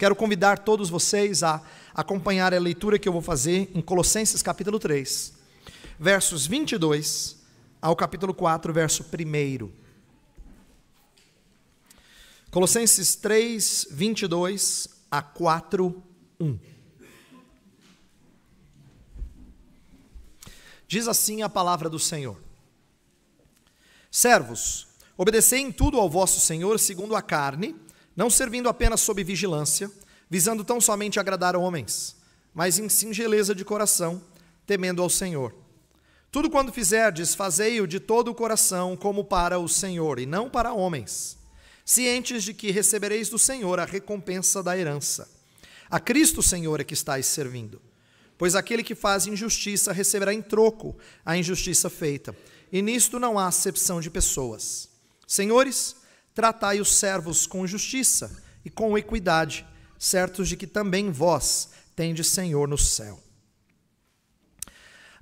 Quero convidar todos vocês a acompanhar a leitura que eu vou fazer em Colossenses capítulo 3, versos 22 ao capítulo 4, verso 1. Colossenses 3, 22 a 4, 1. Diz assim a palavra do Senhor: Servos, obedecei em tudo ao vosso Senhor segundo a carne, não servindo apenas sob vigilância, visando tão somente agradar homens, mas em singeleza de coração, temendo ao Senhor. Tudo quando fizerdes, fazei-o de todo o coração, como para o Senhor, e não para homens, cientes de que recebereis do Senhor a recompensa da herança. A Cristo Senhor é que estáis servindo. Pois aquele que faz injustiça receberá em troco a injustiça feita, e nisto não há acepção de pessoas. Senhores, tratai os servos com justiça e com equidade, certos de que também vós tendes Senhor no céu.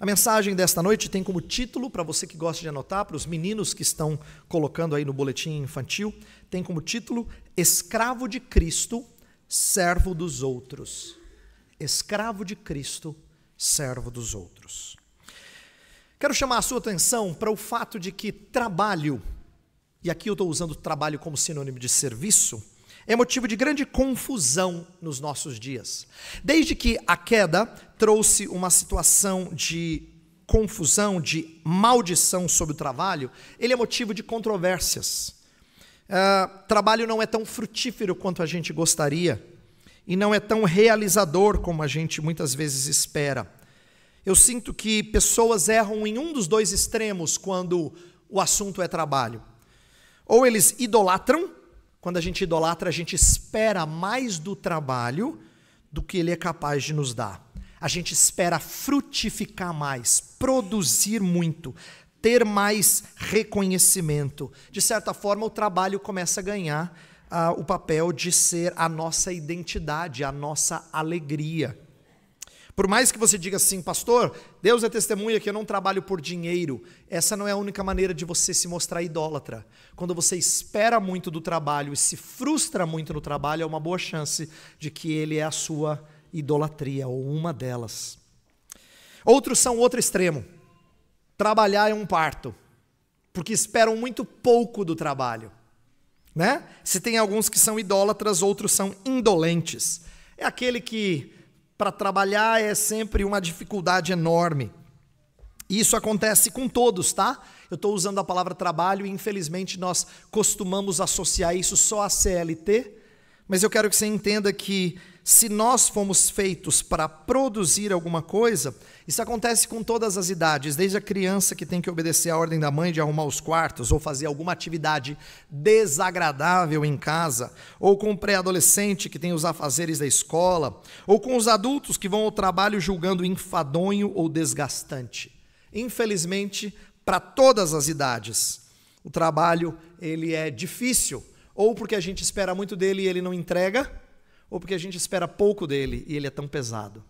A mensagem desta noite tem como título, para você que gosta de anotar, para os meninos que estão colocando aí no boletim infantil, tem como título Escravo de Cristo, servo dos outros escravo de Cristo, servo dos outros. Quero chamar a sua atenção para o fato de que trabalho, e aqui eu estou usando trabalho como sinônimo de serviço, é motivo de grande confusão nos nossos dias. Desde que a queda trouxe uma situação de confusão, de maldição sobre o trabalho, ele é motivo de controvérsias. Uh, trabalho não é tão frutífero quanto a gente gostaria e não é tão realizador como a gente muitas vezes espera. Eu sinto que pessoas erram em um dos dois extremos quando o assunto é trabalho. Ou eles idolatram, quando a gente idolatra, a gente espera mais do trabalho do que ele é capaz de nos dar. A gente espera frutificar mais, produzir muito, ter mais reconhecimento. De certa forma, o trabalho começa a ganhar ah, o papel de ser a nossa identidade, a nossa alegria. Por mais que você diga assim, pastor, Deus é testemunha que eu não trabalho por dinheiro, essa não é a única maneira de você se mostrar idólatra. Quando você espera muito do trabalho e se frustra muito no trabalho, é uma boa chance de que ele é a sua idolatria, ou uma delas. Outros são outro extremo. Trabalhar é um parto, porque esperam muito pouco do trabalho né? Se tem alguns que são idólatras, outros são indolentes. É aquele que para trabalhar é sempre uma dificuldade enorme. E isso acontece com todos, tá? Eu estou usando a palavra trabalho e infelizmente nós costumamos associar isso só a CLT, mas eu quero que você entenda que se nós fomos feitos para produzir alguma coisa, isso acontece com todas as idades, desde a criança que tem que obedecer à ordem da mãe de arrumar os quartos ou fazer alguma atividade desagradável em casa, ou com o pré-adolescente que tem os afazeres da escola, ou com os adultos que vão ao trabalho julgando enfadonho ou desgastante. Infelizmente, para todas as idades, o trabalho ele é difícil, ou porque a gente espera muito dele e ele não entrega, ou porque a gente espera pouco dele e ele é tão pesado.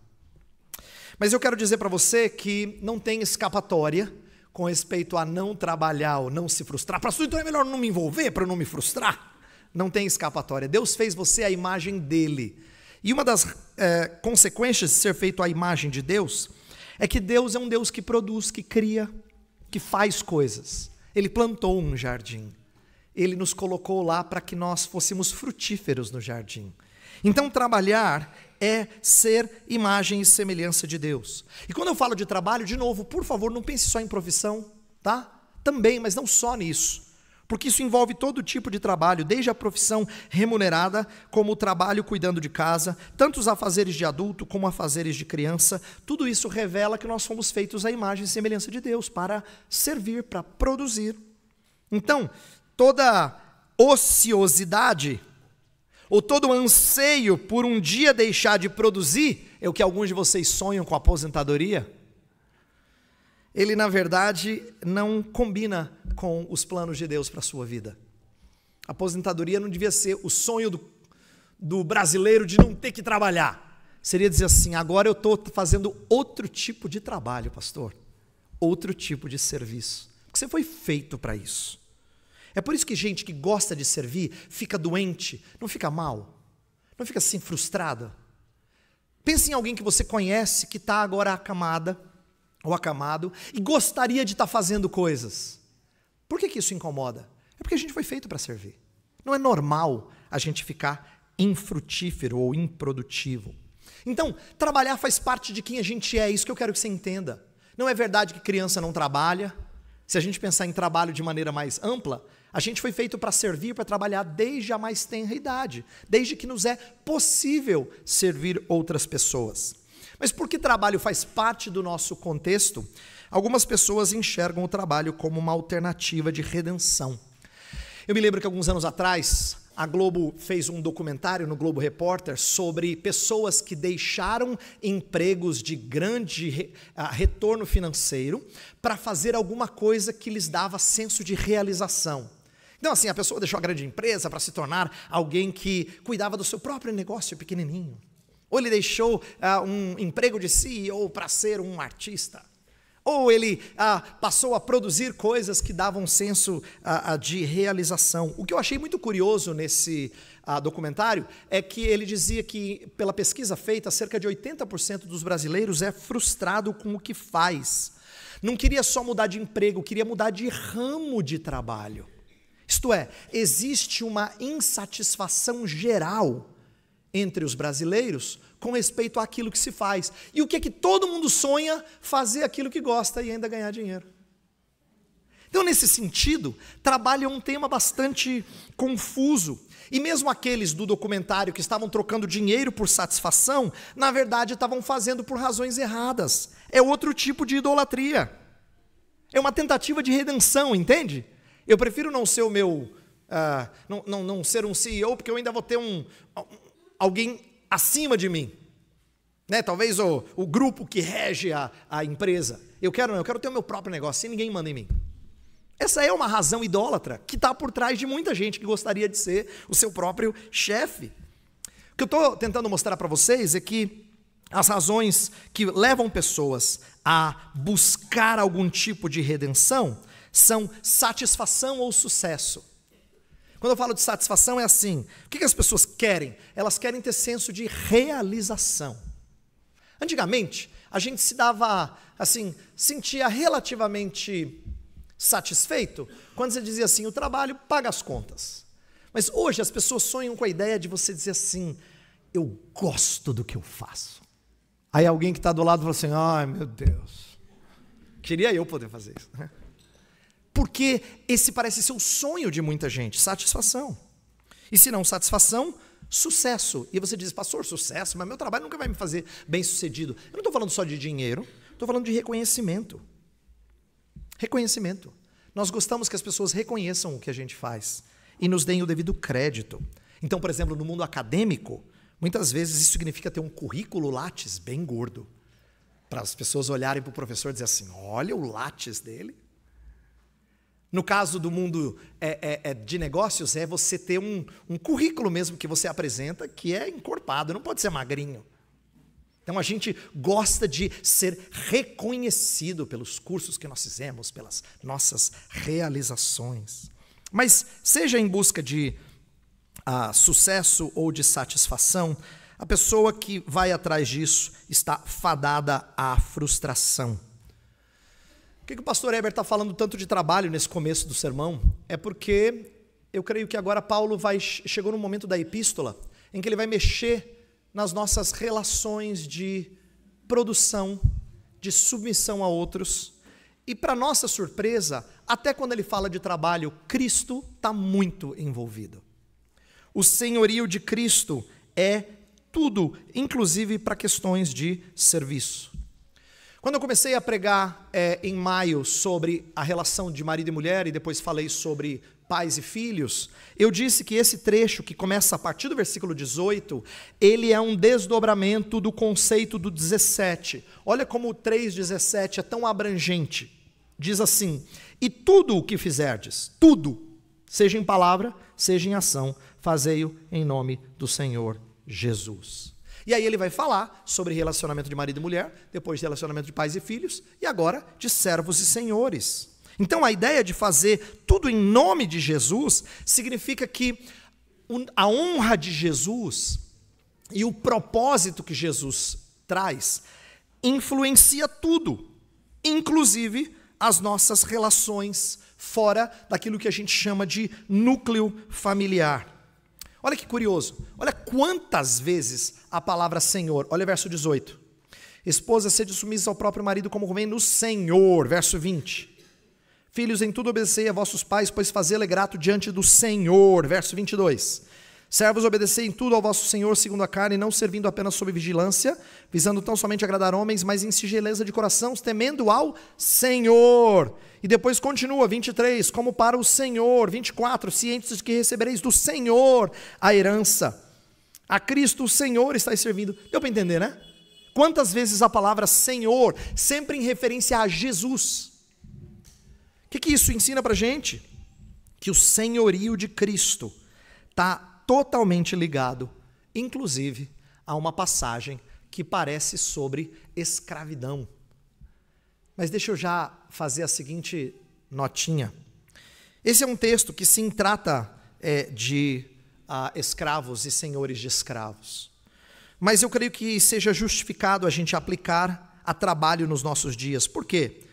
Mas eu quero dizer para você que não tem escapatória com respeito a não trabalhar ou não se frustrar. Pastor, então é melhor não me envolver para não me frustrar? Não tem escapatória. Deus fez você a imagem dele. E uma das é, consequências de ser feito a imagem de Deus é que Deus é um Deus que produz, que cria, que faz coisas. Ele plantou um jardim. Ele nos colocou lá para que nós fôssemos frutíferos no jardim. Então, trabalhar é ser imagem e semelhança de Deus. E quando eu falo de trabalho, de novo, por favor, não pense só em profissão, tá? Também, mas não só nisso. Porque isso envolve todo tipo de trabalho, desde a profissão remunerada, como o trabalho cuidando de casa, tanto os afazeres de adulto como afazeres de criança. Tudo isso revela que nós fomos feitos à imagem e semelhança de Deus, para servir, para produzir. Então, toda ociosidade ou todo anseio por um dia deixar de produzir, é o que alguns de vocês sonham com aposentadoria, ele na verdade não combina com os planos de Deus para a sua vida. A aposentadoria não devia ser o sonho do, do brasileiro de não ter que trabalhar. Seria dizer assim: agora eu estou fazendo outro tipo de trabalho, pastor, outro tipo de serviço. Porque você foi feito para isso. É por isso que gente que gosta de servir fica doente, não fica mal. Não fica assim frustrada? Pense em alguém que você conhece que está agora acamada ou acamado e gostaria de estar tá fazendo coisas. Por que, que isso incomoda? É porque a gente foi feito para servir. Não é normal a gente ficar infrutífero ou improdutivo. Então, trabalhar faz parte de quem a gente é, é isso que eu quero que você entenda. Não é verdade que criança não trabalha. Se a gente pensar em trabalho de maneira mais ampla, a gente foi feito para servir, para trabalhar desde a mais tenra idade, desde que nos é possível servir outras pessoas. Mas porque trabalho faz parte do nosso contexto, algumas pessoas enxergam o trabalho como uma alternativa de redenção. Eu me lembro que alguns anos atrás, a Globo fez um documentário no Globo Repórter sobre pessoas que deixaram empregos de grande re, uh, retorno financeiro para fazer alguma coisa que lhes dava senso de realização. Então, assim, a pessoa deixou a grande empresa para se tornar alguém que cuidava do seu próprio negócio pequenininho. Ou ele deixou uh, um emprego de CEO para ser um artista. Ou ele uh, passou a produzir coisas que davam um senso uh, de realização. O que eu achei muito curioso nesse documentário é que ele dizia que, pela pesquisa feita, cerca de 80% dos brasileiros é frustrado com o que faz. Não queria só mudar de emprego, queria mudar de ramo de trabalho. Isto é, existe uma insatisfação geral entre os brasileiros com respeito àquilo que se faz. E o que é que todo mundo sonha? Fazer aquilo que gosta e ainda ganhar dinheiro. Então, nesse sentido, trabalho é um tema bastante confuso. E mesmo aqueles do documentário que estavam trocando dinheiro por satisfação, na verdade estavam fazendo por razões erradas. É outro tipo de idolatria. É uma tentativa de redenção, entende? Eu prefiro não ser o meu. Uh, não, não, não ser um CEO, porque eu ainda vou ter um, alguém acima de mim. Né? Talvez o, o grupo que rege a, a empresa. Eu quero eu quero ter o meu próprio negócio, sem ninguém manda em mim. Essa é uma razão idólatra que está por trás de muita gente que gostaria de ser o seu próprio chefe. O que eu estou tentando mostrar para vocês é que as razões que levam pessoas a buscar algum tipo de redenção são satisfação ou sucesso. Quando eu falo de satisfação, é assim: o que as pessoas querem? Elas querem ter senso de realização. Antigamente, a gente se dava, assim, sentia relativamente satisfeito quando você dizia assim: o trabalho paga as contas. Mas hoje as pessoas sonham com a ideia de você dizer assim: eu gosto do que eu faço. Aí alguém que está do lado fala assim: ai meu Deus, queria eu poder fazer isso. Né? Porque esse parece ser o sonho de muita gente, satisfação. E se não satisfação, sucesso. E você diz, pastor, sucesso, mas meu trabalho nunca vai me fazer bem sucedido. Eu não estou falando só de dinheiro, estou falando de reconhecimento. Reconhecimento. Nós gostamos que as pessoas reconheçam o que a gente faz e nos deem o devido crédito. Então, por exemplo, no mundo acadêmico, muitas vezes isso significa ter um currículo Lattes bem gordo. Para as pessoas olharem para o professor e dizer assim: olha o Lattes dele. No caso do mundo é, é, é, de negócios, é você ter um, um currículo mesmo que você apresenta que é encorpado, não pode ser magrinho. Então a gente gosta de ser reconhecido pelos cursos que nós fizemos, pelas nossas realizações. Mas seja em busca de uh, sucesso ou de satisfação, a pessoa que vai atrás disso está fadada à frustração que, que o pastor Heber está falando tanto de trabalho nesse começo do sermão? É porque eu creio que agora Paulo vai, chegou no momento da epístola em que ele vai mexer nas nossas relações de produção, de submissão a outros. E, para nossa surpresa, até quando ele fala de trabalho, Cristo está muito envolvido. O senhorio de Cristo é tudo, inclusive para questões de serviço. Quando eu comecei a pregar é, em maio sobre a relação de marido e mulher, e depois falei sobre pais e filhos, eu disse que esse trecho, que começa a partir do versículo 18, ele é um desdobramento do conceito do 17. Olha como o 3,17 é tão abrangente. Diz assim: E tudo o que fizerdes, tudo, seja em palavra, seja em ação, fazei-o em nome do Senhor Jesus. E aí ele vai falar sobre relacionamento de marido e mulher, depois de relacionamento de pais e filhos, e agora de servos e senhores. Então a ideia de fazer tudo em nome de Jesus significa que a honra de Jesus e o propósito que Jesus traz influencia tudo, inclusive as nossas relações fora daquilo que a gente chama de núcleo familiar. Olha que curioso, olha quantas vezes a palavra Senhor, olha o verso 18. Esposa, sede submissa ao próprio marido como convém no Senhor, verso 20. Filhos, em tudo obedecei a vossos pais, pois fazê-lo é grato diante do Senhor, verso 22. Servos, obedecei em tudo ao vosso Senhor segundo a carne, não servindo apenas sob vigilância, visando tão somente agradar homens, mas em singeleza de coração, temendo ao Senhor. E depois continua, 23, como para o Senhor, 24, cientes de que recebereis do Senhor a herança. A Cristo o Senhor está servindo. Deu para entender, né? Quantas vezes a palavra Senhor, sempre em referência a Jesus. O que, que isso ensina para gente? Que o senhorio de Cristo está totalmente ligado, inclusive, a uma passagem que parece sobre escravidão. Mas deixa eu já fazer a seguinte notinha. Esse é um texto que sim trata é, de ah, escravos e senhores de escravos. Mas eu creio que seja justificado a gente aplicar a trabalho nos nossos dias. Por quê?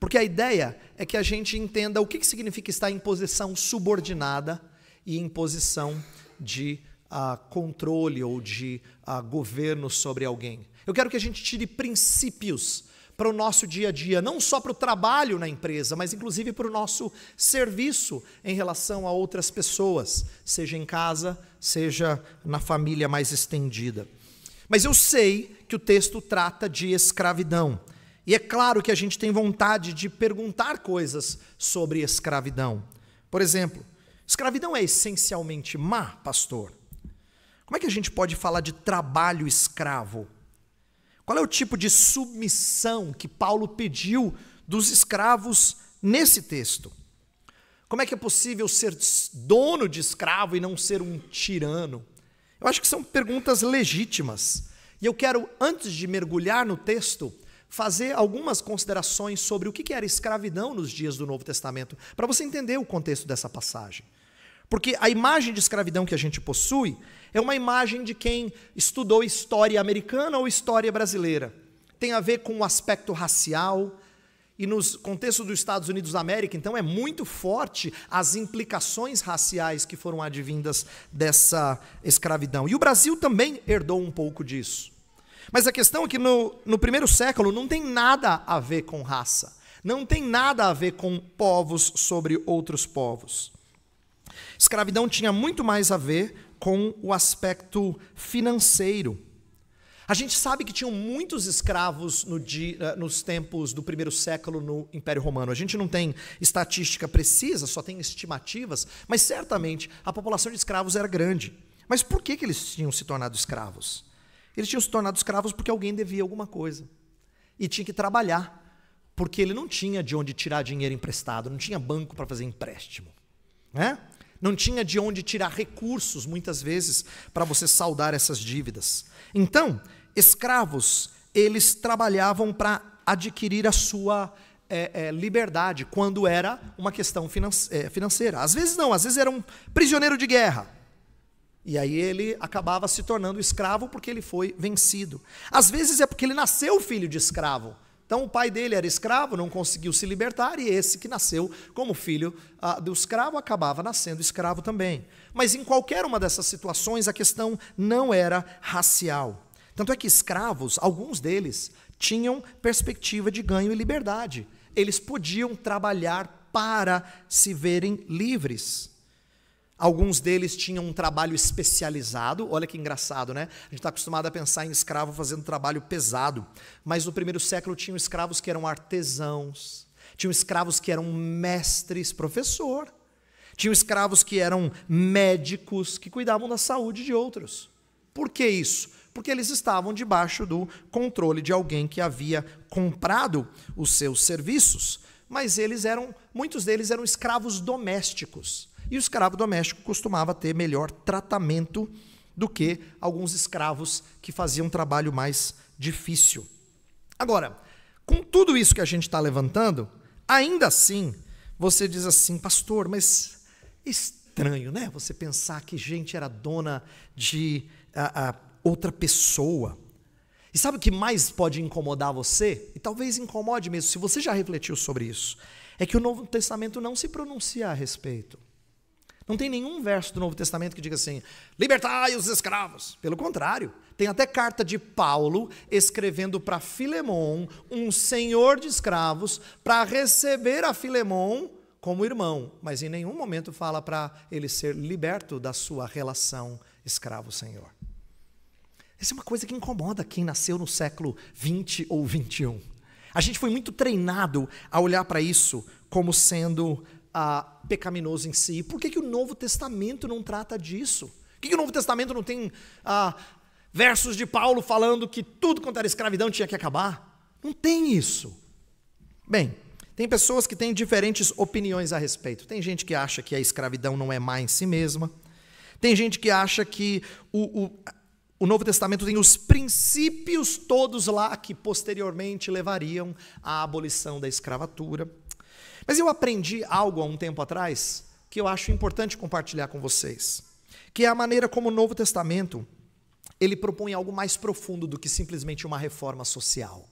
Porque a ideia é que a gente entenda o que significa estar em posição subordinada e em posição de uh, controle ou de uh, governo sobre alguém. Eu quero que a gente tire princípios para o nosso dia a dia, não só para o trabalho na empresa, mas inclusive para o nosso serviço em relação a outras pessoas, seja em casa, seja na família mais estendida. Mas eu sei que o texto trata de escravidão. E é claro que a gente tem vontade de perguntar coisas sobre escravidão. Por exemplo, Escravidão é essencialmente má, pastor? Como é que a gente pode falar de trabalho escravo? Qual é o tipo de submissão que Paulo pediu dos escravos nesse texto? Como é que é possível ser dono de escravo e não ser um tirano? Eu acho que são perguntas legítimas. E eu quero, antes de mergulhar no texto, fazer algumas considerações sobre o que era escravidão nos dias do Novo Testamento, para você entender o contexto dessa passagem. Porque a imagem de escravidão que a gente possui é uma imagem de quem estudou história americana ou história brasileira. Tem a ver com o aspecto racial, e no contexto dos Estados Unidos da América, então, é muito forte as implicações raciais que foram advindas dessa escravidão. E o Brasil também herdou um pouco disso. Mas a questão é que no, no primeiro século não tem nada a ver com raça, não tem nada a ver com povos sobre outros povos. Escravidão tinha muito mais a ver com o aspecto financeiro. A gente sabe que tinham muitos escravos no dia, eh, nos tempos do primeiro século no Império Romano. A gente não tem estatística precisa, só tem estimativas, mas certamente a população de escravos era grande. Mas por que, que eles tinham se tornado escravos? Eles tinham se tornado escravos porque alguém devia alguma coisa e tinha que trabalhar, porque ele não tinha de onde tirar dinheiro emprestado, não tinha banco para fazer empréstimo. Né? Não tinha de onde tirar recursos, muitas vezes, para você saldar essas dívidas. Então, escravos, eles trabalhavam para adquirir a sua é, é, liberdade, quando era uma questão é, financeira. Às vezes não, às vezes era um prisioneiro de guerra. E aí ele acabava se tornando escravo porque ele foi vencido. Às vezes é porque ele nasceu filho de escravo. Então o pai dele era escravo, não conseguiu se libertar, e esse que nasceu como filho ah, do escravo acabava nascendo escravo também. Mas em qualquer uma dessas situações a questão não era racial. Tanto é que escravos, alguns deles, tinham perspectiva de ganho e liberdade. Eles podiam trabalhar para se verem livres. Alguns deles tinham um trabalho especializado. Olha que engraçado, né? A gente está acostumado a pensar em escravo fazendo trabalho pesado. Mas no primeiro século tinham escravos que eram artesãos, tinham escravos que eram mestres, professor, tinham escravos que eram médicos, que cuidavam da saúde de outros. Por que isso? Porque eles estavam debaixo do controle de alguém que havia comprado os seus serviços. Mas eles eram, muitos deles eram escravos domésticos e o escravo doméstico costumava ter melhor tratamento do que alguns escravos que faziam um trabalho mais difícil. Agora, com tudo isso que a gente está levantando, ainda assim, você diz assim, pastor, mas estranho, né? Você pensar que gente era dona de outra pessoa. E sabe o que mais pode incomodar você? E talvez incomode mesmo, se você já refletiu sobre isso. É que o Novo Testamento não se pronuncia a respeito. Não tem nenhum verso do Novo Testamento que diga assim: libertai os escravos. Pelo contrário, tem até carta de Paulo escrevendo para Filemon, um senhor de escravos, para receber a Filemon como irmão, mas em nenhum momento fala para ele ser liberto da sua relação escravo-senhor. Essa é uma coisa que incomoda quem nasceu no século 20 ou 21. A gente foi muito treinado a olhar para isso como sendo ah, pecaminoso em si. Por que, que o Novo Testamento não trata disso? Por que, que o Novo Testamento não tem ah, versos de Paulo falando que tudo quanto era escravidão tinha que acabar? Não tem isso. Bem, tem pessoas que têm diferentes opiniões a respeito. Tem gente que acha que a escravidão não é má em si mesma. Tem gente que acha que o, o, o Novo Testamento tem os princípios todos lá que posteriormente levariam à abolição da escravatura. Mas eu aprendi algo há um tempo atrás que eu acho importante compartilhar com vocês, que é a maneira como o Novo Testamento ele propõe algo mais profundo do que simplesmente uma reforma social.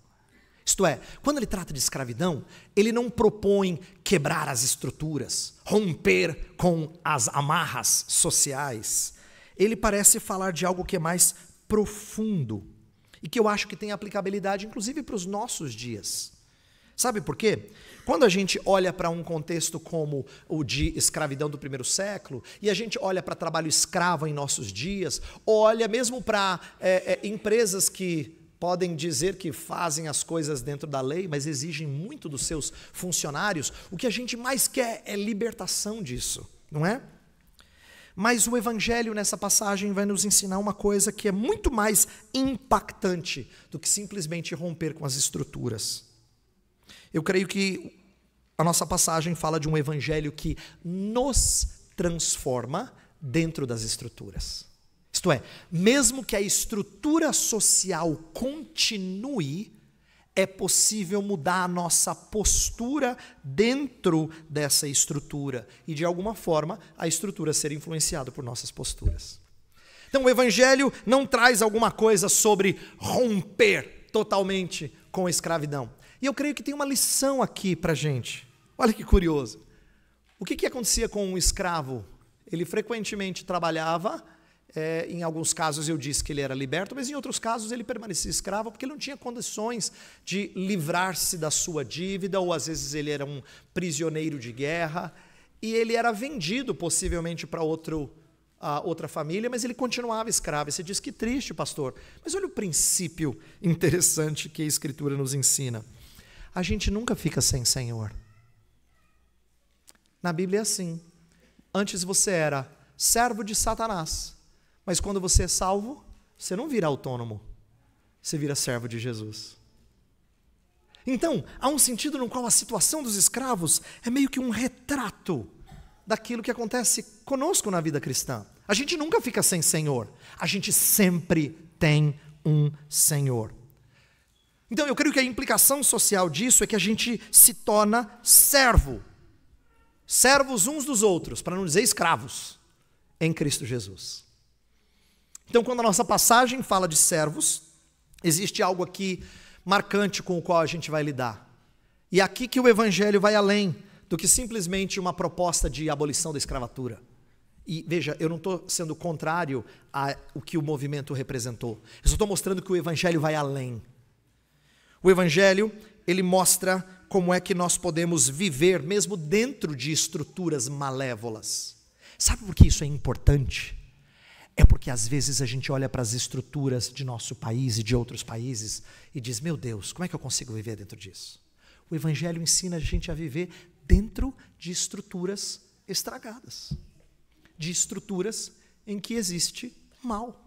Isto é, quando ele trata de escravidão, ele não propõe quebrar as estruturas, romper com as amarras sociais. Ele parece falar de algo que é mais profundo e que eu acho que tem aplicabilidade, inclusive, para os nossos dias. Sabe por quê? Quando a gente olha para um contexto como o de escravidão do primeiro século, e a gente olha para trabalho escravo em nossos dias, olha mesmo para é, é, empresas que podem dizer que fazem as coisas dentro da lei, mas exigem muito dos seus funcionários. O que a gente mais quer é libertação disso, não é? Mas o Evangelho nessa passagem vai nos ensinar uma coisa que é muito mais impactante do que simplesmente romper com as estruturas. Eu creio que a nossa passagem fala de um Evangelho que nos transforma dentro das estruturas. Isto é, mesmo que a estrutura social continue, é possível mudar a nossa postura dentro dessa estrutura e, de alguma forma, a estrutura ser influenciada por nossas posturas. Então, o Evangelho não traz alguma coisa sobre romper totalmente com a escravidão. E eu creio que tem uma lição aqui para a gente. Olha que curioso. O que, que acontecia com um escravo? Ele frequentemente trabalhava é, em alguns casos eu disse que ele era liberto, mas em outros casos ele permanecia escravo porque ele não tinha condições de livrar-se da sua dívida, ou às vezes ele era um prisioneiro de guerra, e ele era vendido possivelmente para outro, outra família, mas ele continuava escravo. Você diz que triste, pastor. Mas olha o princípio interessante que a Escritura nos ensina. A gente nunca fica sem Senhor. Na Bíblia é assim. Antes você era servo de Satanás. Mas quando você é salvo, você não vira autônomo, você vira servo de Jesus. Então, há um sentido no qual a situação dos escravos é meio que um retrato daquilo que acontece conosco na vida cristã. A gente nunca fica sem Senhor, a gente sempre tem um Senhor. Então, eu creio que a implicação social disso é que a gente se torna servo, servos uns dos outros, para não dizer escravos, em Cristo Jesus. Então, quando a nossa passagem fala de servos, existe algo aqui marcante com o qual a gente vai lidar. E é aqui que o evangelho vai além do que simplesmente uma proposta de abolição da escravatura. E veja, eu não estou sendo contrário ao que o movimento representou. Eu só estou mostrando que o evangelho vai além. O evangelho, ele mostra como é que nós podemos viver mesmo dentro de estruturas malévolas. Sabe por que isso é importante? É porque às vezes a gente olha para as estruturas de nosso país e de outros países e diz: meu Deus, como é que eu consigo viver dentro disso? O Evangelho ensina a gente a viver dentro de estruturas estragadas, de estruturas em que existe mal.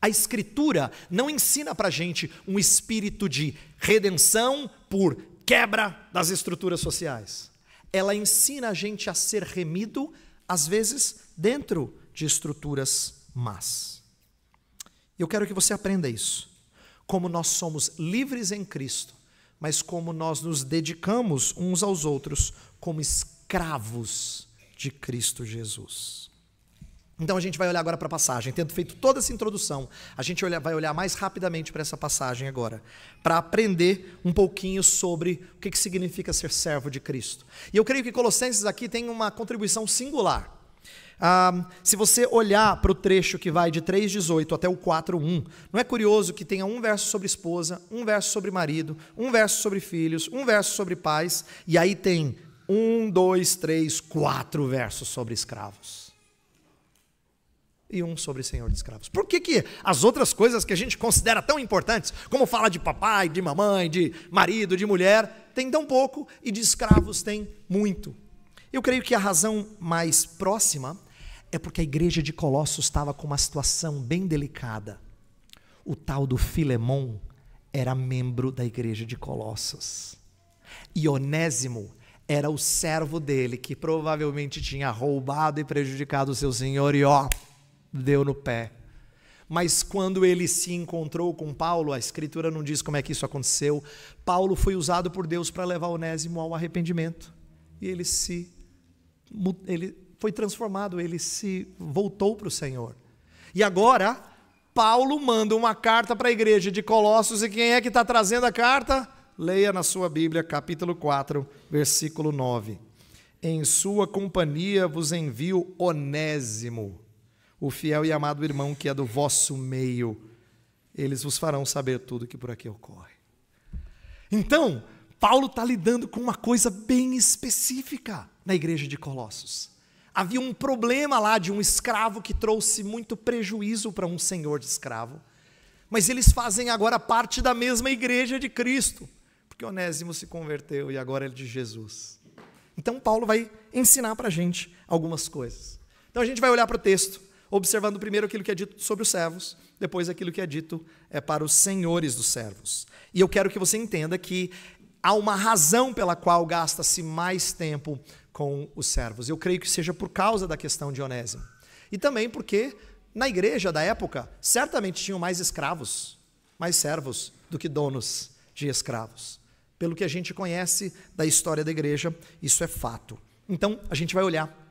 A Escritura não ensina para a gente um espírito de redenção por quebra das estruturas sociais. Ela ensina a gente a ser remido, às vezes, dentro de estruturas más. Eu quero que você aprenda isso. Como nós somos livres em Cristo, mas como nós nos dedicamos uns aos outros como escravos de Cristo Jesus. Então a gente vai olhar agora para a passagem. Tendo feito toda essa introdução, a gente vai olhar mais rapidamente para essa passagem agora, para aprender um pouquinho sobre o que, significa ser servo de Cristo. E eu creio que Colossenses aqui tem uma contribuição singular. Ah, se você olhar para o trecho que vai de 3,18 até o 4,1, não é curioso que tenha um verso sobre esposa, um verso sobre marido, um verso sobre filhos, um verso sobre pais, e aí tem um, dois, três, quatro versos sobre escravos e um sobre senhor de escravos. Por que, que as outras coisas que a gente considera tão importantes, como fala de papai, de mamãe, de marido, de mulher, tem tão pouco e de escravos tem muito? Eu creio que a razão mais próxima é porque a igreja de Colossos estava com uma situação bem delicada. O tal do Filemon era membro da igreja de Colossos. E Onésimo era o servo dele que provavelmente tinha roubado e prejudicado o seu senhor e ó, deu no pé. Mas quando ele se encontrou com Paulo, a escritura não diz como é que isso aconteceu. Paulo foi usado por Deus para levar Onésimo ao arrependimento. E ele se ele foi transformado, ele se voltou para o Senhor. E agora, Paulo manda uma carta para a igreja de Colossos, e quem é que está trazendo a carta? Leia na sua Bíblia, capítulo 4, versículo 9. Em sua companhia vos envio Onésimo o fiel e amado irmão que é do vosso meio, eles vos farão saber tudo que por aqui ocorre. Então, Paulo está lidando com uma coisa bem específica na igreja de Colossos. Havia um problema lá de um escravo que trouxe muito prejuízo para um senhor de escravo. Mas eles fazem agora parte da mesma igreja de Cristo, porque Onésimo se converteu e agora é de Jesus. Então, Paulo vai ensinar para a gente algumas coisas. Então, a gente vai olhar para o texto observando primeiro aquilo que é dito sobre os servos, depois aquilo que é dito é para os senhores dos servos. E eu quero que você entenda que há uma razão pela qual gasta-se mais tempo com os servos. Eu creio que seja por causa da questão de Onésimo. E também porque na igreja da época certamente tinham mais escravos, mais servos do que donos de escravos. Pelo que a gente conhece da história da igreja, isso é fato. Então, a gente vai olhar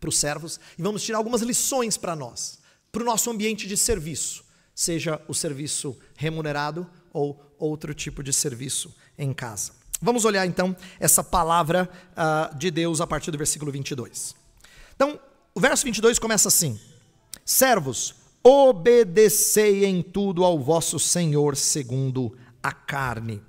para os servos e vamos tirar algumas lições para nós, para o nosso ambiente de serviço, seja o serviço remunerado ou outro tipo de serviço em casa. Vamos olhar então essa palavra uh, de Deus a partir do versículo 22. Então, o verso 22 começa assim: Servos, obedecei em tudo ao vosso Senhor segundo a carne.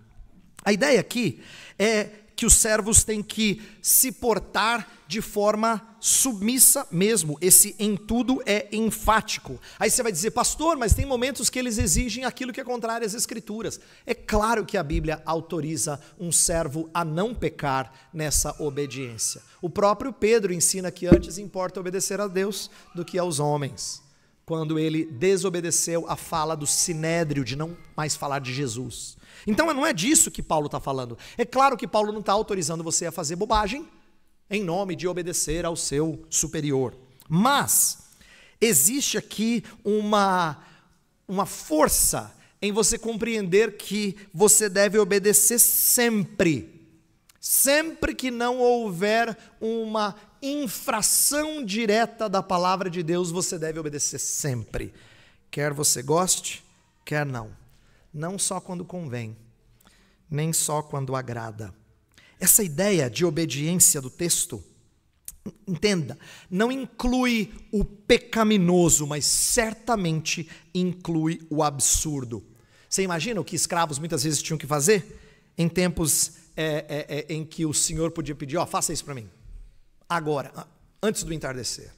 A ideia aqui é que os servos têm que se portar de forma submissa mesmo. Esse em tudo é enfático. Aí você vai dizer, pastor, mas tem momentos que eles exigem aquilo que é contrário às Escrituras. É claro que a Bíblia autoriza um servo a não pecar nessa obediência. O próprio Pedro ensina que antes importa obedecer a Deus do que aos homens. Quando ele desobedeceu a fala do sinédrio de não mais falar de Jesus. Então não é disso que Paulo está falando. É claro que Paulo não está autorizando você a fazer bobagem em nome de obedecer ao seu superior. Mas existe aqui uma, uma força em você compreender que você deve obedecer sempre. Sempre que não houver uma infração direta da palavra de Deus, você deve obedecer sempre. Quer você goste, quer não não só quando convém, nem só quando agrada. Essa ideia de obediência do texto, entenda, não inclui o pecaminoso, mas certamente inclui o absurdo. Você imagina o que escravos muitas vezes tinham que fazer? Em tempos é, é, é, em que o Senhor podia pedir: Ó, oh, faça isso para mim, agora, antes do entardecer.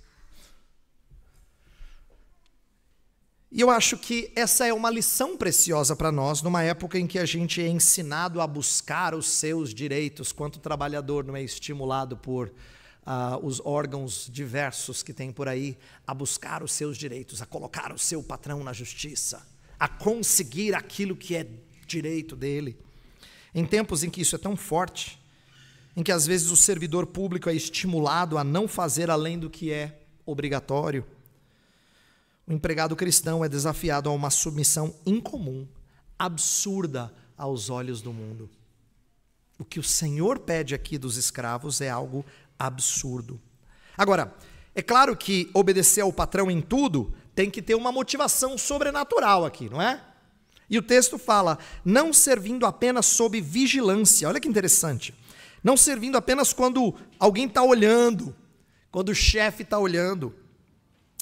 E eu acho que essa é uma lição preciosa para nós, numa época em que a gente é ensinado a buscar os seus direitos, quanto o trabalhador não é estimulado por uh, os órgãos diversos que tem por aí a buscar os seus direitos, a colocar o seu patrão na justiça, a conseguir aquilo que é direito dele. Em tempos em que isso é tão forte, em que às vezes o servidor público é estimulado a não fazer além do que é obrigatório o empregado cristão é desafiado a uma submissão incomum, absurda aos olhos do mundo. O que o Senhor pede aqui dos escravos é algo absurdo. Agora, É claro que obedecer ao patrão em tudo tem que ter uma motivação sobrenatural aqui, não é? E o texto fala, não servindo apenas sob vigilância. Olha que interessante. Não servindo apenas quando alguém está olhando, quando o chefe está olhando,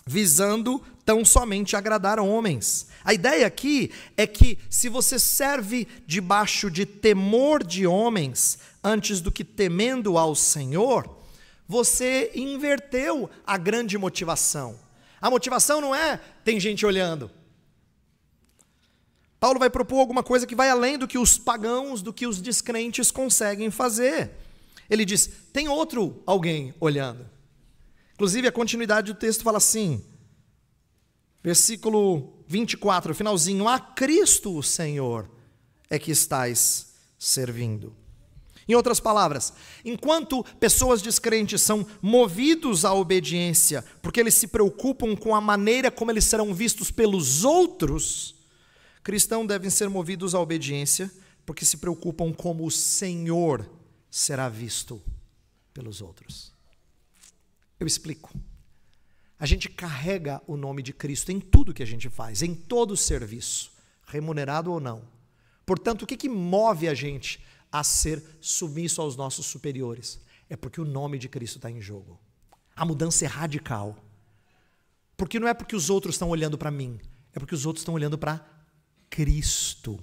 visando tão somente agradar homens. A ideia aqui é que se você serve debaixo de temor de homens, antes do que temendo ao Senhor, você inverteu a grande motivação. A motivação não é tem gente olhando. Paulo vai propor alguma coisa que vai além do que os pagãos, do que os descrentes conseguem fazer. Ele diz: tem outro alguém olhando. Inclusive, a continuidade do texto fala assim, versículo 24, finalzinho: A Cristo o Senhor é que estais servindo. Em outras palavras, enquanto pessoas descrentes são movidos à obediência, porque eles se preocupam com a maneira como eles serão vistos pelos outros, cristãos devem ser movidos à obediência, porque se preocupam como o Senhor será visto pelos outros. Eu explico. A gente carrega o nome de Cristo em tudo que a gente faz, em todo serviço, remunerado ou não. Portanto, o que, que move a gente a ser submisso aos nossos superiores. É porque o nome de Cristo está em jogo. A mudança é radical. Porque não é porque os outros estão olhando para mim, é porque os outros estão olhando para Cristo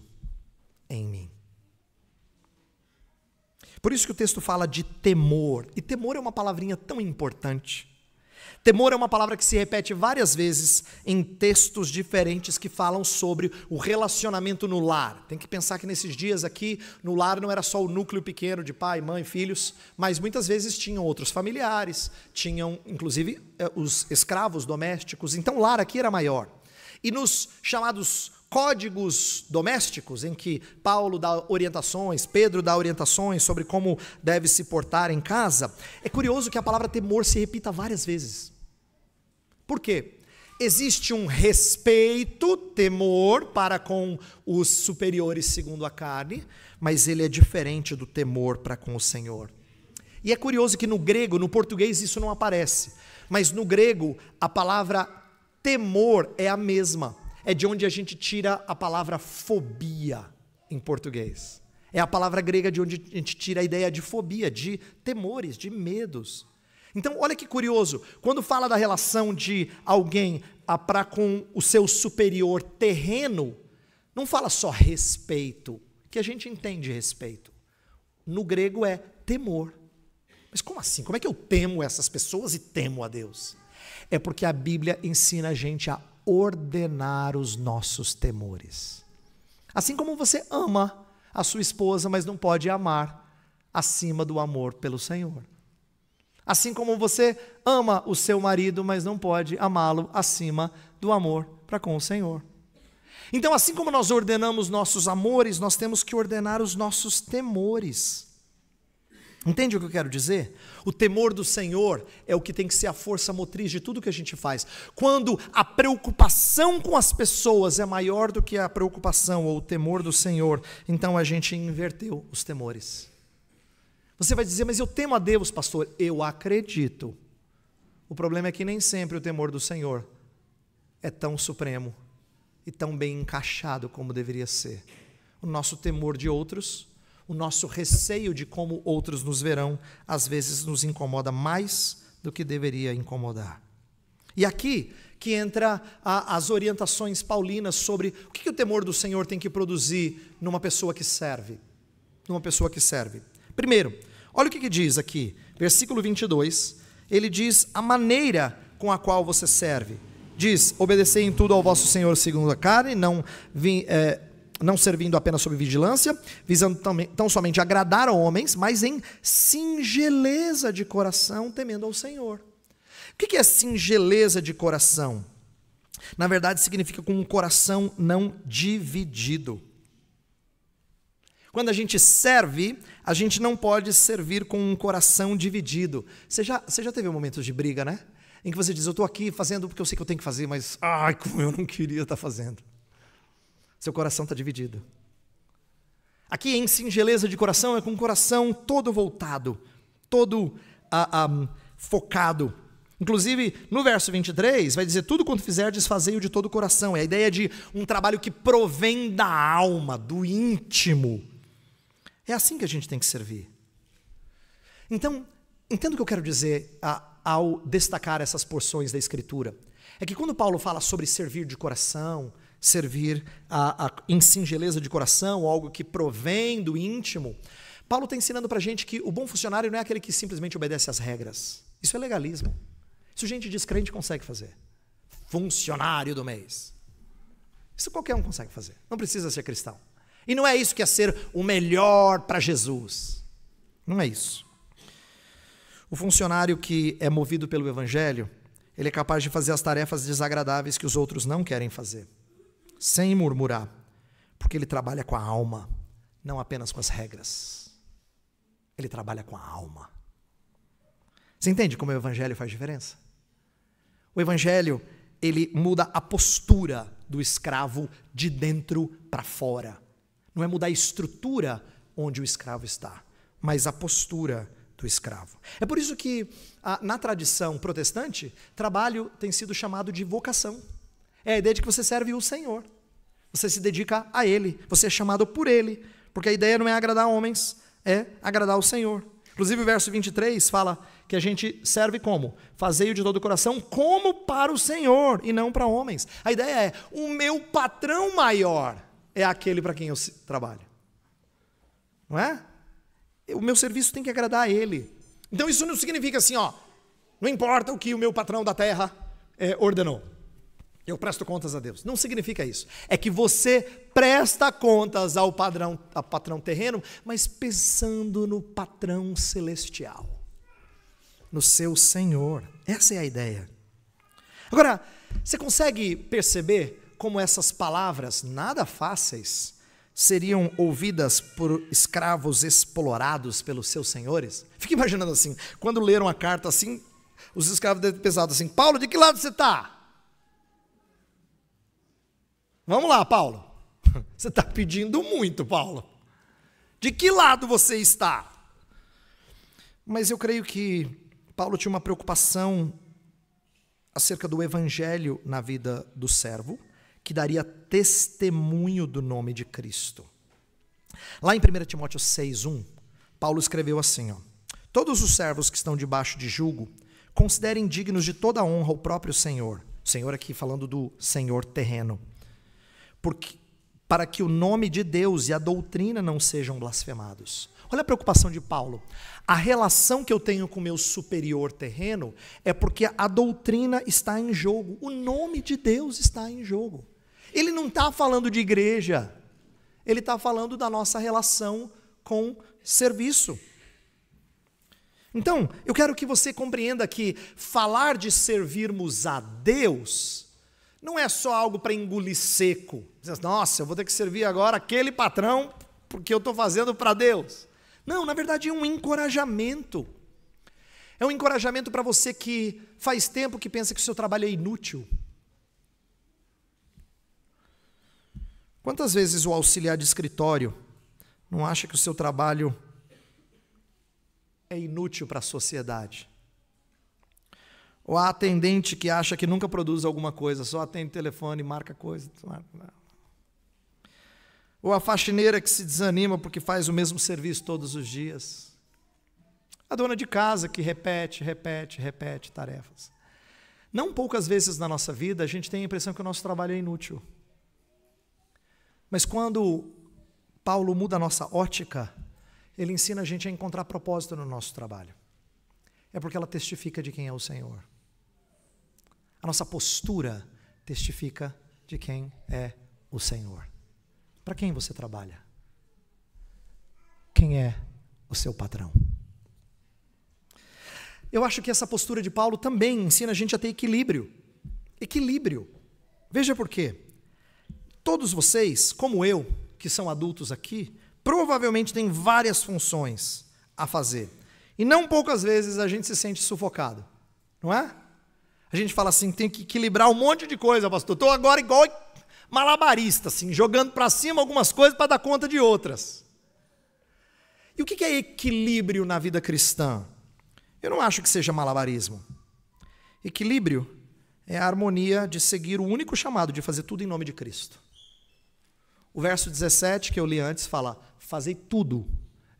em mim. Por isso que o texto fala de temor. E temor é uma palavrinha tão importante. Temor é uma palavra que se repete várias vezes em textos diferentes que falam sobre o relacionamento no lar. Tem que pensar que nesses dias aqui, no lar não era só o núcleo pequeno de pai, mãe, filhos, mas muitas vezes tinham outros familiares, tinham inclusive eh, os escravos domésticos. Então, lar aqui era maior. E nos chamados códigos domésticos, em que Paulo dá orientações, Pedro dá orientações sobre como deve se portar em casa, é curioso que a palavra temor se repita várias vezes. Por quê? Existe um respeito, temor para com os superiores segundo a carne, mas ele é diferente do temor para com o Senhor. E é curioso que no grego, no português isso não aparece, mas no grego a palavra temor é a mesma é de onde a gente tira a palavra fobia em português. É a palavra grega de onde a gente tira a ideia de fobia, de temores, de medos. Então, olha que curioso, quando fala da relação de alguém para com o seu superior terreno, não fala só respeito, que a gente entende respeito. No grego é temor. Mas como assim? Como é que eu temo essas pessoas e temo a Deus? É porque a Bíblia ensina a gente a ordenar os nossos temores. Assim como você ama a sua esposa, mas não pode amar acima do amor pelo Senhor. Assim como você ama o seu marido, mas não pode amá-lo acima do amor para com o Senhor. Então, assim como nós ordenamos nossos amores, nós temos que ordenar os nossos temores. Entende o que eu quero dizer? O temor do Senhor é o que tem que ser a força motriz de tudo que a gente faz. Quando a preocupação com as pessoas é maior do que a preocupação ou o temor do Senhor, então a gente inverteu os temores. Você vai dizer, mas eu temo a Deus, pastor. Eu acredito. O problema é que nem sempre o temor do Senhor é tão supremo e tão bem encaixado como deveria ser. O nosso temor de outros o nosso receio de como outros nos verão, às vezes nos incomoda mais do que deveria incomodar. E aqui que entra a, as orientações paulinas sobre o que, que o temor do Senhor tem que produzir numa pessoa que serve. Numa pessoa que serve. Primeiro, olha o que, que diz aqui, versículo 22. Ele diz a maneira com a qual você serve. Diz: obedecei em tudo ao vosso Senhor segundo a carne, não vim, é, não servindo apenas sob vigilância, visando também, tão somente agradar a homens, mas em singeleza de coração, temendo ao Senhor. O que é singeleza de coração? Na verdade, significa com um coração não dividido. Quando a gente serve, a gente não pode servir com um coração dividido. Você já, você já teve momentos de briga, né? Em que você diz, eu estou aqui fazendo porque eu sei que eu tenho que fazer, mas, ai, como eu não queria estar fazendo. Seu coração está dividido. Aqui em singeleza de coração é com o coração todo voltado, todo ah, ah, focado. Inclusive, no verso 23, vai dizer: Tudo quanto fizerdes, fazei-o de todo o coração. É a ideia de um trabalho que provém da alma, do íntimo. É assim que a gente tem que servir. Então, entendo o que eu quero dizer ao destacar essas porções da Escritura. É que quando Paulo fala sobre servir de coração, servir a, a, em singeleza de coração, algo que provém do íntimo, Paulo está ensinando para a gente que o bom funcionário não é aquele que simplesmente obedece às regras. Isso é legalismo. Isso gente descrente consegue fazer. Funcionário do mês. Isso qualquer um consegue fazer. Não precisa ser cristão. E não é isso que é ser o melhor para Jesus. Não é isso. O funcionário que é movido pelo Evangelho, ele é capaz de fazer as tarefas desagradáveis que os outros não querem fazer, sem murmurar, porque ele trabalha com a alma, não apenas com as regras. Ele trabalha com a alma. Você entende como o Evangelho faz diferença? O Evangelho, ele muda a postura do escravo de dentro para fora. Não é mudar a estrutura onde o escravo está, mas a postura do escravo. É por isso que, na tradição protestante, trabalho tem sido chamado de vocação. É a ideia de que você serve o Senhor. Você se dedica a Ele. Você é chamado por Ele. Porque a ideia não é agradar homens, é agradar o Senhor. Inclusive, o verso 23 fala que a gente serve como? Fazei-o de todo o coração, como para o Senhor e não para homens. A ideia é: o meu patrão maior é aquele para quem eu trabalho. Não é? O meu serviço tem que agradar a ele. Então isso não significa assim, ó, não importa o que o meu patrão da terra é, ordenou. Eu presto contas a Deus. Não significa isso. É que você presta contas ao padrão, ao patrão terreno, mas pensando no patrão celestial, no seu Senhor. Essa é a ideia. Agora, você consegue perceber como essas palavras, nada fáceis, seriam ouvidas por escravos explorados pelos seus senhores? Fique imaginando assim, quando leram a carta assim, os escravos devem assim: Paulo, de que lado você está? Vamos lá, Paulo. Você está pedindo muito, Paulo. De que lado você está? Mas eu creio que Paulo tinha uma preocupação acerca do evangelho na vida do servo que daria testemunho do nome de Cristo. Lá em 1 Timóteo 6:1, Paulo escreveu assim, ó: Todos os servos que estão debaixo de julgo, considerem dignos de toda honra o próprio Senhor. Senhor aqui falando do Senhor terreno. Porque para que o nome de Deus e a doutrina não sejam blasfemados. Olha a preocupação de Paulo. A relação que eu tenho com meu superior terreno é porque a doutrina está em jogo, o nome de Deus está em jogo. Ele não está falando de igreja, ele está falando da nossa relação com serviço. Então, eu quero que você compreenda que falar de servirmos a Deus não é só algo para engolir seco. Nossa, eu vou ter que servir agora aquele patrão porque eu estou fazendo para Deus. Não, na verdade é um encorajamento. É um encorajamento para você que faz tempo que pensa que o seu trabalho é inútil. Quantas vezes o auxiliar de escritório não acha que o seu trabalho é inútil para a sociedade? Ou a atendente que acha que nunca produz alguma coisa, só atende telefone, marca coisa. Ou a faxineira que se desanima porque faz o mesmo serviço todos os dias. A dona de casa que repete, repete, repete tarefas. Não poucas vezes na nossa vida a gente tem a impressão que o nosso trabalho é inútil. Mas quando Paulo muda a nossa ótica, ele ensina a gente a encontrar propósito no nosso trabalho. É porque ela testifica de quem é o Senhor. A nossa postura testifica de quem é o Senhor. Para quem você trabalha? Quem é o seu patrão? Eu acho que essa postura de Paulo também ensina a gente a ter equilíbrio. Equilíbrio. Veja por quê. Todos vocês, como eu, que são adultos aqui, provavelmente têm várias funções a fazer. E não poucas vezes a gente se sente sufocado, não é? A gente fala assim, tem que equilibrar um monte de coisa, pastor. Estou agora igual malabarista, assim, jogando para cima algumas coisas para dar conta de outras. E o que é equilíbrio na vida cristã? Eu não acho que seja malabarismo. Equilíbrio é a harmonia de seguir o único chamado de fazer tudo em nome de Cristo. O verso 17 que eu li antes fala: Fazei tudo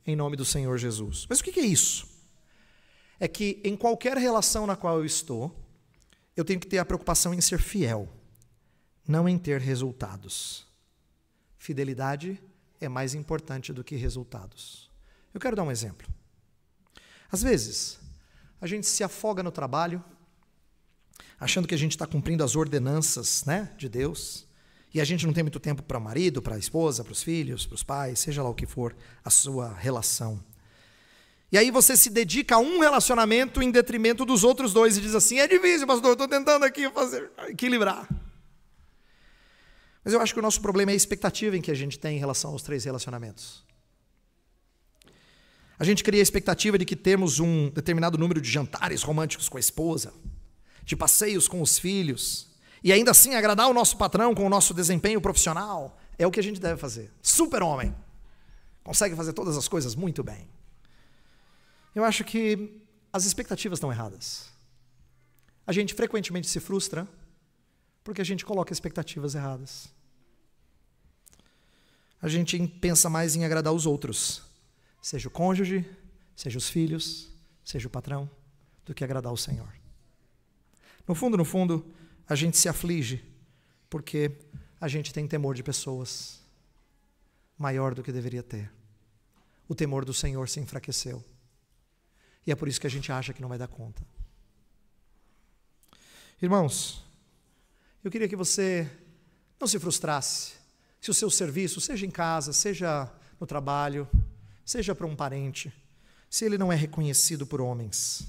em nome do Senhor Jesus. Mas o que é isso? É que em qualquer relação na qual eu estou, eu tenho que ter a preocupação em ser fiel, não em ter resultados. Fidelidade é mais importante do que resultados. Eu quero dar um exemplo. Às vezes, a gente se afoga no trabalho, achando que a gente está cumprindo as ordenanças né, de Deus, e a gente não tem muito tempo para o marido, para a esposa, para os filhos, para os pais, seja lá o que for a sua relação. E aí você se dedica a um relacionamento em detrimento dos outros dois e diz assim: é difícil, pastor, estou tentando aqui fazer equilibrar. Mas eu acho que o nosso problema é a expectativa em que a gente tem em relação aos três relacionamentos. A gente cria a expectativa de que temos um determinado número de jantares românticos com a esposa, de passeios com os filhos, e ainda assim agradar o nosso patrão com o nosso desempenho profissional. É o que a gente deve fazer. Super-homem. Consegue fazer todas as coisas muito bem. Eu acho que as expectativas estão erradas. A gente frequentemente se frustra porque a gente coloca expectativas erradas a gente pensa mais em agradar os outros, seja o cônjuge, seja os filhos, seja o patrão, do que agradar o Senhor. No fundo, no fundo, a gente se aflige porque a gente tem temor de pessoas maior do que deveria ter. O temor do Senhor se enfraqueceu. E é por isso que a gente acha que não vai dar conta. Irmãos, eu queria que você não se frustrasse se o seu serviço, seja em casa, seja no trabalho, seja para um parente, se ele não é reconhecido por homens.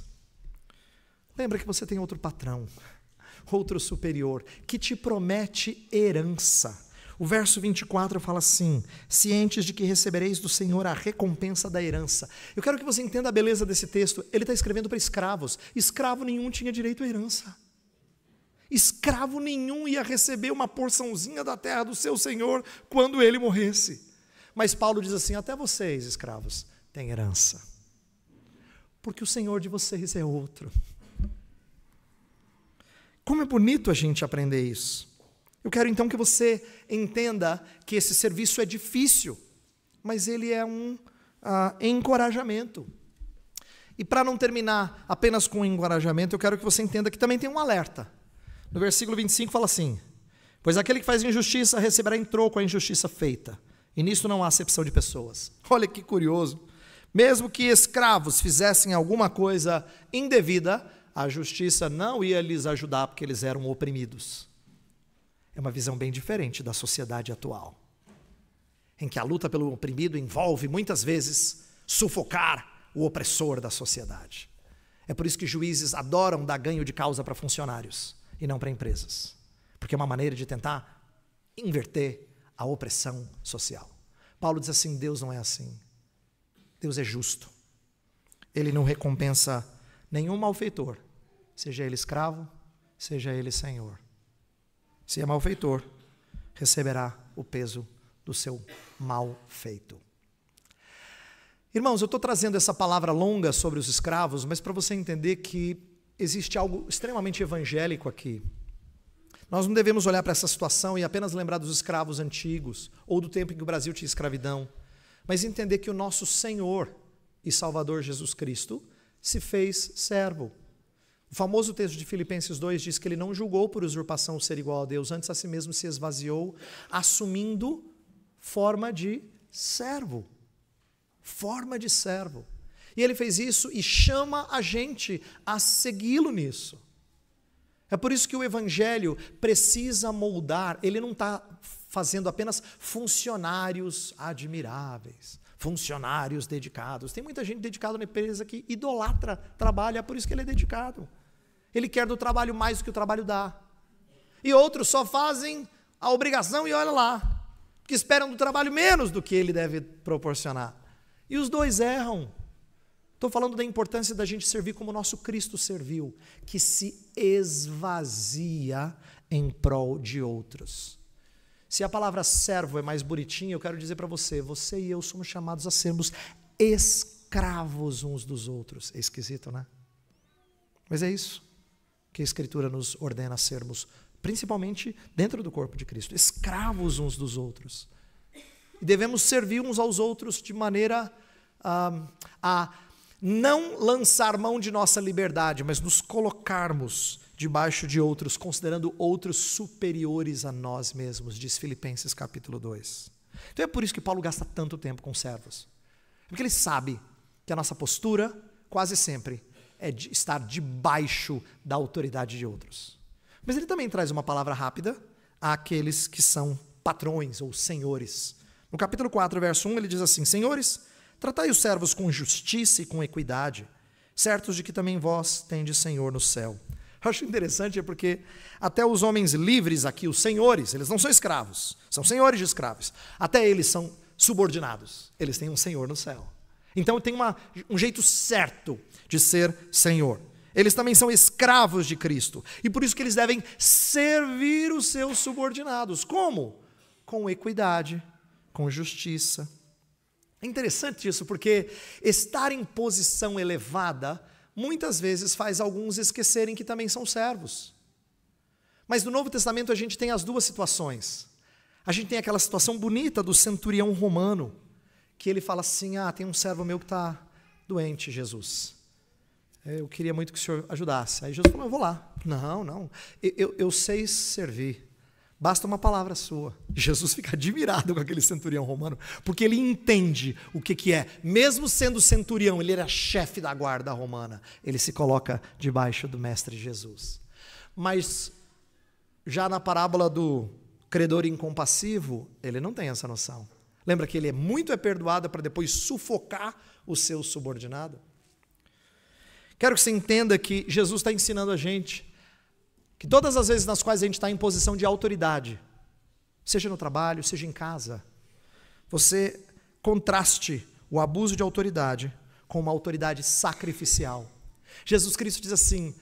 Lembra que você tem outro patrão, outro superior, que te promete herança. O verso 24 fala assim: cientes de que recebereis do Senhor a recompensa da herança. Eu quero que você entenda a beleza desse texto. Ele está escrevendo para escravos. Escravo nenhum tinha direito à herança. Escravo nenhum ia receber uma porçãozinha da terra do seu senhor quando ele morresse. Mas Paulo diz assim: até vocês, escravos, têm herança. Porque o Senhor de vocês é outro. Como é bonito a gente aprender isso. Eu quero então que você entenda que esse serviço é difícil, mas ele é um uh, encorajamento. E para não terminar apenas com um encorajamento, eu quero que você entenda que também tem um alerta. No versículo 25 fala assim: Pois aquele que faz injustiça receberá em troco a injustiça feita, e nisso não há acepção de pessoas. Olha que curioso. Mesmo que escravos fizessem alguma coisa indevida, a justiça não ia lhes ajudar porque eles eram oprimidos. É uma visão bem diferente da sociedade atual, em que a luta pelo oprimido envolve muitas vezes sufocar o opressor da sociedade. É por isso que juízes adoram dar ganho de causa para funcionários e não para empresas. Porque é uma maneira de tentar inverter a opressão social. Paulo diz assim: Deus não é assim. Deus é justo. Ele não recompensa nenhum malfeitor, seja ele escravo, seja ele senhor. Se é malfeitor, receberá o peso do seu mal feito. Irmãos, eu estou trazendo essa palavra longa sobre os escravos, mas para você entender que existe algo extremamente evangélico aqui. Nós não devemos olhar para essa situação e apenas lembrar dos escravos antigos ou do tempo em que o Brasil tinha escravidão, mas entender que o nosso Senhor e Salvador Jesus Cristo se fez servo. O famoso texto de Filipenses 2 diz que ele não julgou por usurpação ser igual a Deus, antes a si mesmo se esvaziou, assumindo forma de servo. Forma de servo. E ele fez isso e chama a gente a segui-lo nisso. É por isso que o Evangelho precisa moldar, ele não está fazendo apenas funcionários admiráveis, funcionários dedicados. Tem muita gente dedicada na empresa que idolatra trabalho, é por isso que ele é dedicado. Ele quer do trabalho mais do que o trabalho dá. E outros só fazem a obrigação e olha lá, que esperam do trabalho menos do que ele deve proporcionar. E os dois erram. Estou falando da importância da gente servir como nosso Cristo serviu, que se esvazia em prol de outros. Se a palavra servo é mais bonitinha, eu quero dizer para você: você e eu somos chamados a sermos escravos uns dos outros. É esquisito, né? Mas é isso que a Escritura nos ordena a sermos, principalmente dentro do corpo de Cristo, escravos uns dos outros. E devemos servir uns aos outros de maneira a, a não lançar mão de nossa liberdade, mas nos colocarmos debaixo de outros, considerando outros superiores a nós mesmos, diz Filipenses capítulo 2. Então é por isso que Paulo gasta tanto tempo com servos. Porque ele sabe que a nossa postura, quase sempre, é de estar debaixo da autoridade de outros. Mas ele também traz uma palavra rápida àqueles que são patrões ou senhores. No capítulo 4, verso 1, ele diz assim: Senhores, tratai os servos com justiça e com equidade, certos de que também vós tendes Senhor no céu. Eu acho interessante porque até os homens livres aqui, os senhores, eles não são escravos, são senhores de escravos. Até eles são subordinados, eles têm um senhor no céu. Então tem uma, um jeito certo de ser senhor. Eles também são escravos de Cristo. E por isso que eles devem servir os seus subordinados. Como? Com equidade, com justiça. É interessante isso, porque estar em posição elevada muitas vezes faz alguns esquecerem que também são servos. Mas no Novo Testamento a gente tem as duas situações. A gente tem aquela situação bonita do centurião romano, que ele fala assim: Ah, tem um servo meu que está doente, Jesus. Eu queria muito que o senhor ajudasse. Aí Jesus falou: Eu vou lá. Não, não. Eu, eu, eu sei servir. Basta uma palavra sua. Jesus fica admirado com aquele centurião romano, porque ele entende o que, que é. Mesmo sendo centurião, ele era chefe da guarda romana. Ele se coloca debaixo do Mestre Jesus. Mas, já na parábola do credor incompassivo, ele não tem essa noção. Lembra que ele é muito é perdoado para depois sufocar o seu subordinado? Quero que você entenda que Jesus está ensinando a gente que todas as vezes nas quais a gente está em posição de autoridade, seja no trabalho, seja em casa, você contraste o abuso de autoridade com uma autoridade sacrificial. Jesus Cristo diz assim: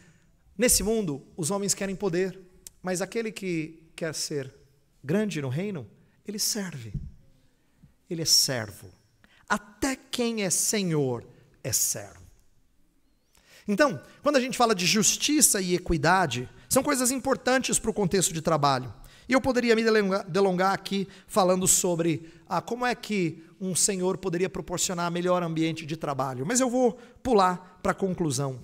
nesse mundo os homens querem poder, mas aquele que quer ser grande no reino, ele serve. Ele é servo. Até quem é senhor é servo. Então, quando a gente fala de justiça e equidade, são coisas importantes para o contexto de trabalho. E eu poderia me delongar aqui falando sobre ah, como é que um senhor poderia proporcionar melhor ambiente de trabalho, mas eu vou pular para a conclusão.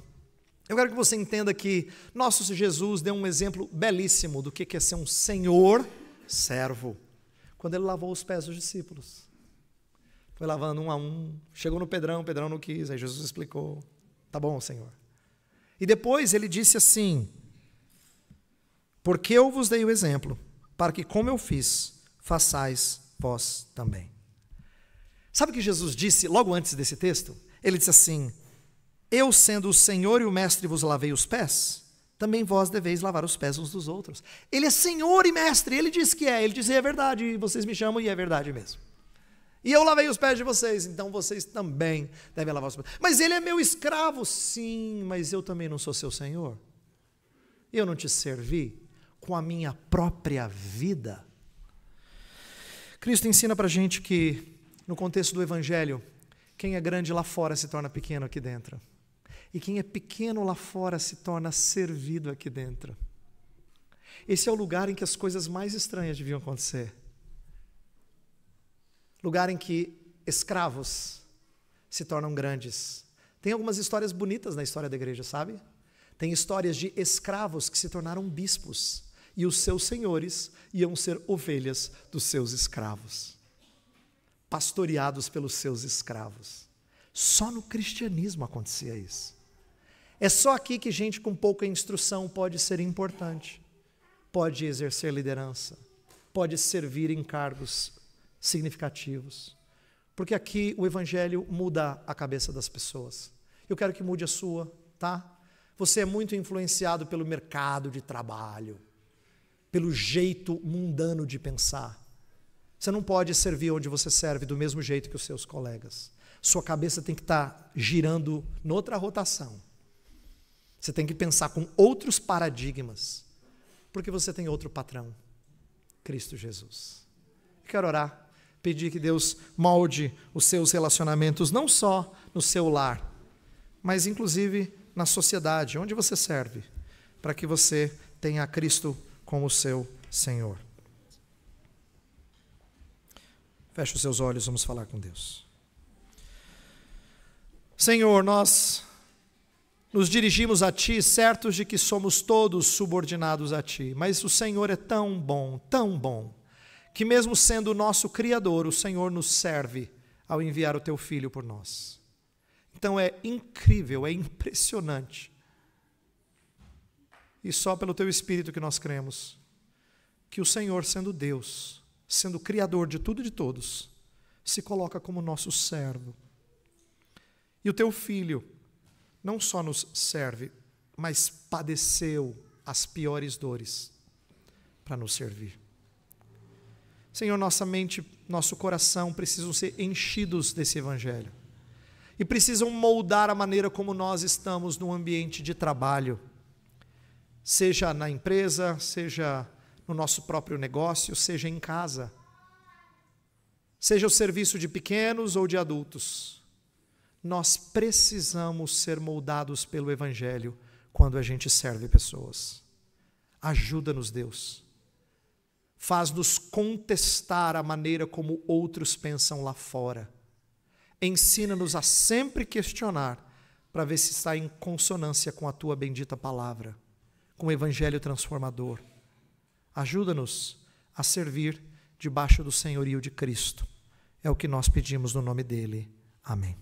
Eu quero que você entenda que nosso Jesus deu um exemplo belíssimo do que é ser um senhor servo, quando ele lavou os pés dos discípulos. Foi lavando um a um, chegou no Pedrão, Pedrão não quis, aí Jesus explicou: Tá bom, Senhor. E depois ele disse assim: Porque eu vos dei o exemplo, para que, como eu fiz, façais vós também. Sabe o que Jesus disse logo antes desse texto? Ele disse assim: Eu, sendo o Senhor e o Mestre, vos lavei os pés, também vós deveis lavar os pés uns dos outros. Ele é Senhor e Mestre, ele diz que é, ele diz: É verdade, vocês me chamam, e é verdade mesmo. E eu lavei os pés de vocês, então vocês também devem lavar os pés. Mas ele é meu escravo, sim, mas eu também não sou seu senhor. Eu não te servi com a minha própria vida. Cristo ensina para gente que, no contexto do Evangelho, quem é grande lá fora se torna pequeno aqui dentro. E quem é pequeno lá fora se torna servido aqui dentro. Esse é o lugar em que as coisas mais estranhas deviam acontecer lugar em que escravos se tornam grandes. Tem algumas histórias bonitas na história da igreja, sabe? Tem histórias de escravos que se tornaram bispos e os seus senhores iam ser ovelhas dos seus escravos, pastoreados pelos seus escravos. Só no cristianismo acontecia isso. É só aqui que gente com pouca instrução pode ser importante, pode exercer liderança, pode servir em cargos significativos. Porque aqui o Evangelho muda a cabeça das pessoas. Eu quero que mude a sua, tá? Você é muito influenciado pelo mercado de trabalho, pelo jeito mundano de pensar. Você não pode servir onde você serve do mesmo jeito que os seus colegas. Sua cabeça tem que estar girando noutra rotação. Você tem que pensar com outros paradigmas, porque você tem outro patrão, Cristo Jesus. quero orar pedir que Deus molde os seus relacionamentos, não só no seu lar, mas inclusive na sociedade, onde você serve. para que você tenha Cristo como seu Senhor. Feche os seus olhos, vamos falar com Deus. Senhor, nós nos dirigimos a Ti, certos de que somos todos subordinados a Ti, mas o Senhor é tão bom, tão bom, que mesmo sendo o nosso Criador, o Senhor nos serve ao enviar o Teu Filho por nós. Então é incrível, é impressionante. E só pelo Teu Espírito que nós cremos que o Senhor, sendo Deus, sendo Criador de tudo e de todos, se coloca como nosso servo. E o Teu Filho não só nos serve, mas padeceu as piores dores para nos servir. Senhor, nossa mente, nosso coração precisam ser enchidos desse Evangelho. E precisam moldar a maneira como nós estamos no ambiente de trabalho, seja na empresa, seja no nosso próprio negócio, seja em casa, seja o serviço de pequenos ou de adultos. Nós precisamos ser moldados pelo Evangelho quando a gente serve pessoas. Ajuda-nos, Deus faz-nos contestar a maneira como outros pensam lá fora. Ensina-nos a sempre questionar para ver se está em consonância com a tua bendita palavra, com o evangelho transformador. Ajuda-nos a servir debaixo do senhorio de Cristo. É o que nós pedimos no nome dele. Amém.